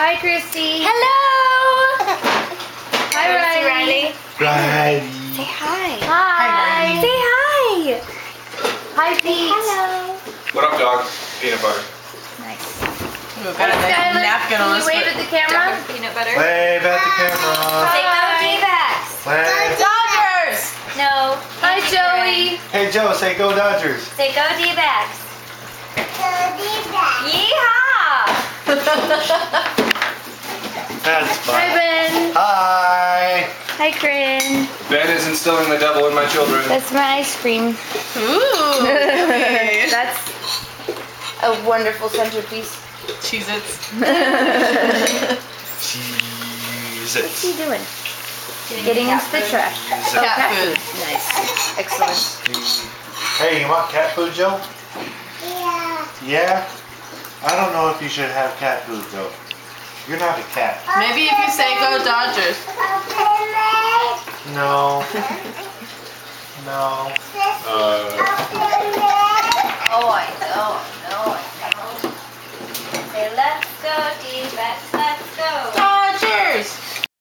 Hi, Christie. Hello. Hi, Riley. Riley. Riley. Say hi. Hi. Say hi. Hi, Pete. Hello. What up, dog? Peanut butter. Nice. We've got a Skyler, napkin can on you us. wave at the camera? Peanut butter. Wave at the camera. Say go D-backs. Wave. Dodgers! No. Hi, Joey. Hey Joe, say go Dodgers. Say go D-backs. Yeehaw. That's Hi, fun. Ben. Hi. Hi, Karinne. Ben is instilling the devil in my children. That's my ice cream. Ooh. That's a wonderful centerpiece. Cheez-Its. Cheese What's he it. doing? Getting into the trash. Cheese Oh, it. Cat cat food. food. Nice. Excellent. Hey, you want cat food, Joe? Yeah. Yeah? I don't know if you should have cat food, Joe. You're not a cat. Maybe if you say go Dodgers. No. No. Uh, Oh, I know, I know, I know. Say let's go D-backs.